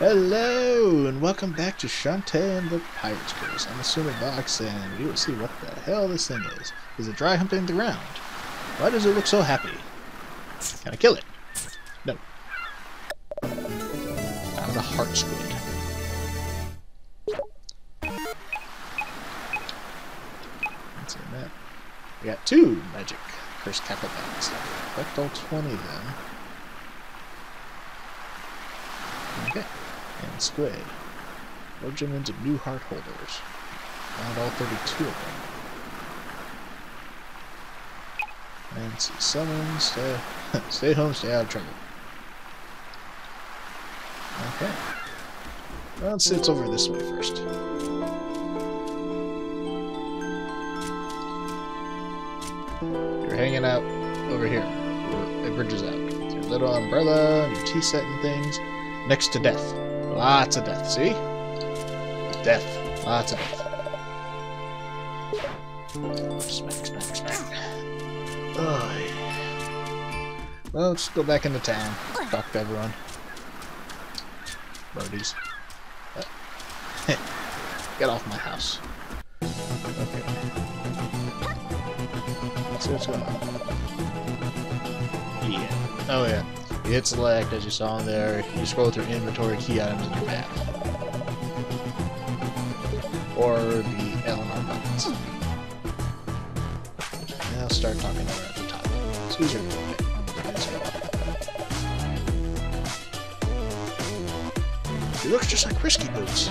Hello, and welcome back to Shantae and the Pirate's Curse. I'm Esunavox, and we will see what the hell this thing is. Is it dry humping the ground? Why does it look so happy? Can I kill it? No. Found a heart squid. What's in that? We got two magic curse kappa bags. Collect all 20 then. Okay. Squid. Merge them into new heart holders. Found all 32 of them. And see someone stay stay home, stay out of trouble. Okay. Well, let's see what's over this way first. You're hanging out over here. It bridges out. Your little umbrella, your tea set and things. Next to death. Ah, Lots of death, see? Death. Ah, Lots of death. Smack, smack, smack. Well, let's go back into town. Talk to everyone. Birdies. Get off my house. Okay. Let's see what's going on. Yeah. Oh, yeah. Hit select, as you saw in there. You scroll through inventory key items in your map. Or the L buttons. Now start talking over at the top. It's easier to get. He looks just like Risky Boots,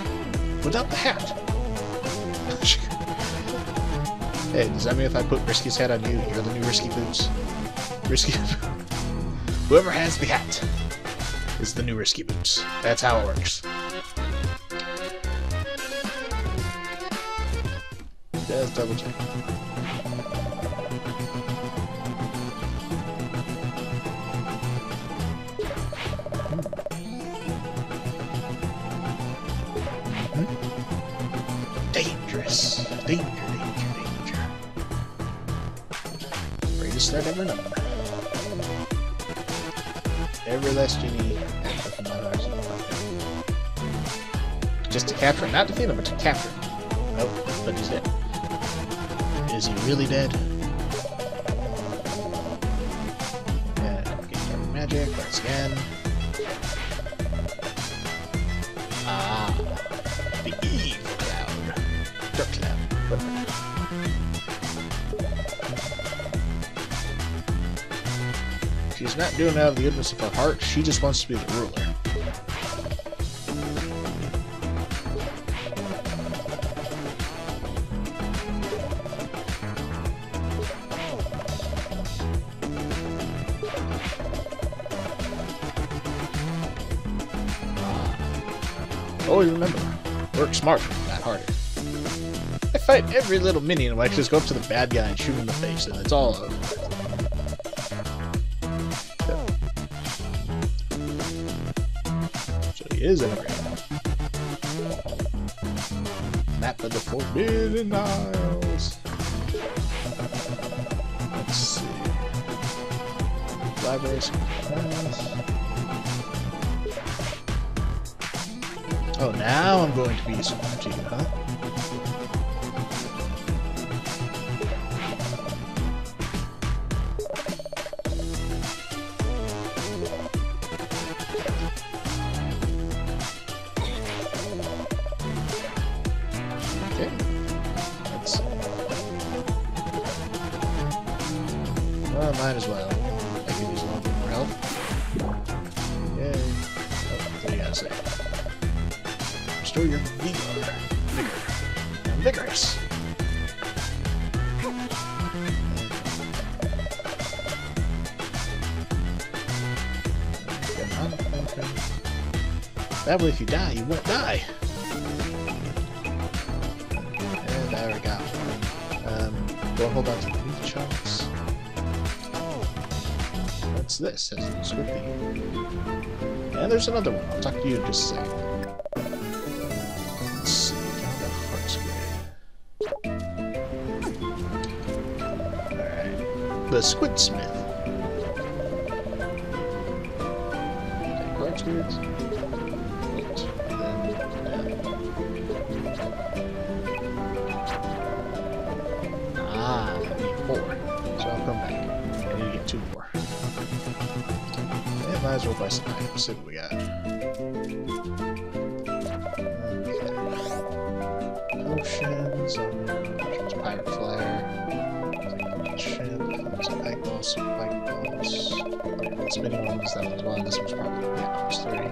without the hat. hey, does that mean if I put Risky's hat on you, you're the new Risky Boots? Risky Whoever has the hat is the new Risky Boots. That's how it works. Just double check. Hmm. Dangerous. Danger, danger, danger. Greatest threat ever known. Every last genie from my lives in the pocket. Just to capture him. Not defeat him, but to capture him. Nope, but he's dead. Is he really dead? Yeah, get dark magic once again. Ah, She's not doing it out of the goodness of her heart. She just wants to be the ruler. Oh, Always remember, work smart, not harder. I fight every little minion I just go up to the bad guy and shoot him in the face, and it's all over. Is in a Map of the Forbidden Isles. Let's see. Libraries. Oh, now I'm going to be useful to huh? Okay. Well, might as well. I can use a little bit more help. Yay. Oh, what do you gotta say? Restore your vigor. Vigor. And vigorous. That way, if you die, you won't die. Um, don't hold on to the chunks. What's this? That's a scripty. And there's another one. I'll talk to you in just a. Alright. The Squid Smith. Wait. I need four. So I'll come back. I need to get two more. Yeah, might as well buy some items. See what we got. Potions, um, pirate flare. Ship, some balls, some balls. Spinning ones, that was one. This was probably yeah, that was three.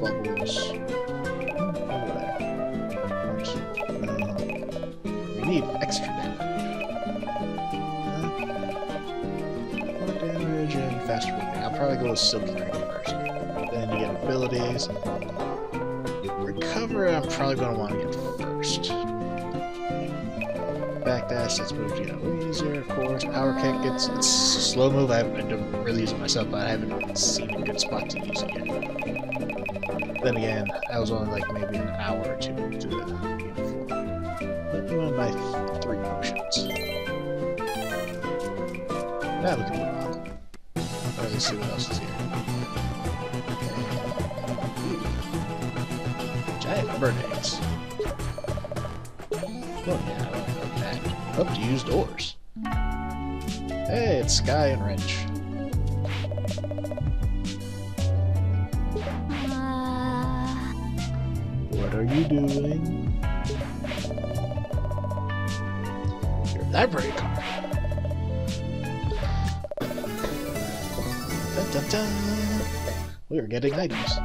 Bubbles. Hmm. Uh, we need extra damage. Faster moving. I'll probably go with Silky Ring first. Then you get abilities. Recover, I'm probably going to want to get first. Backdash, that's moved you know, easier, of course. Power kick, it's, it's a slow move. I haven't been really use it myself, but I haven't seen a good spot to use it yet. Then again, I was only like maybe an hour or two to before. But you want to buy three potions. Now we can move on. Let's see what else is here. Giant bird eggs. Oh yeah, I want back. Up to use doors. Hey, it's Sky and Wrench. What are you doing? Library card. We are getting items.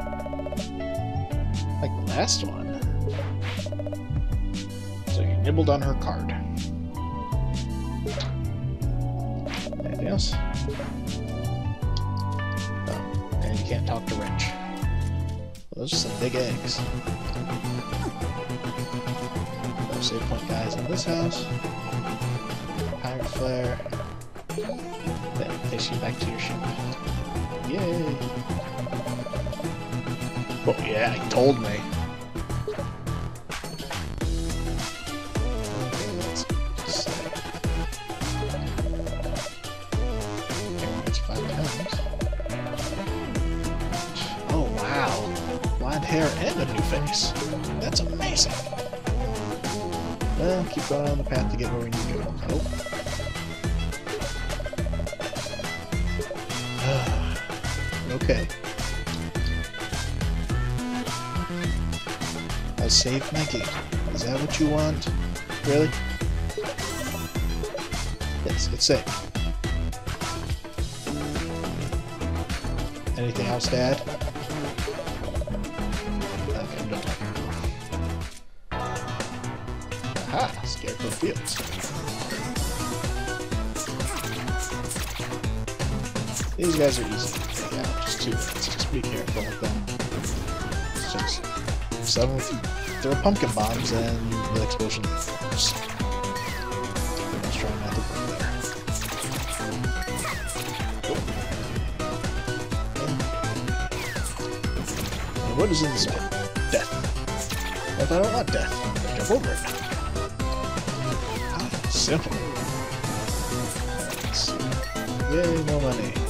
Like the last one. So you nibbled on her card. Anything else? Oh, and you can't talk to Wrench. Those are some big eggs. No save point guys in this house. Pirate flare. You back to your ship. Yay! Oh yeah, he told me. Oh wow! Blonde hair and a new face. That's amazing. Well, keep going on the path to get where we need to go. Oh. Okay. I saved my gate. Is that what you want? Really? Yes, it's saved. Anything else to add? Okay. Aha! Scarecrow Fields. These guys are easy out. Just. Just be careful with. It's just some throw pumpkin bombs and the explosion. Just, let's try there. What is in this one? Death. If I don't want death? I jump over it. How simple. Yay, more money.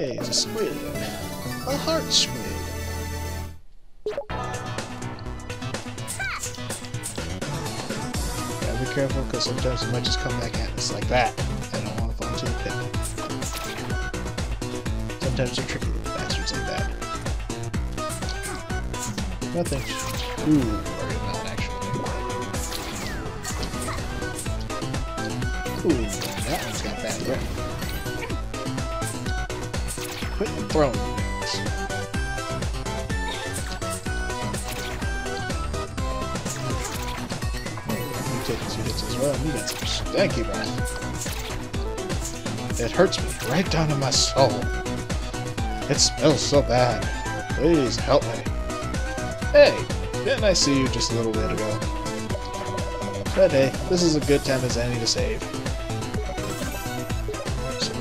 It's a squid. A heart squid. Gotta be careful because sometimes it might just come back at us like that. I don't want to fall into the pit. Sometimes they're tricky little bastards like that. Nothing. Ooh, about actually. Ooh, that one's got bad grip. Throwing. You you breath. It hurts me right down in my soul. It smells so bad. Please help me. Hey, didn't I see you just a little bit ago? But hey, this is a good time as any to save.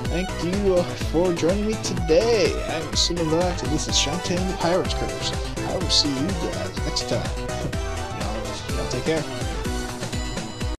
Thank you uh, for joining me today. I'm Esunavox, and this is Shantae the Pirates Curse. I will see you guys next time. y'all, y'all take care.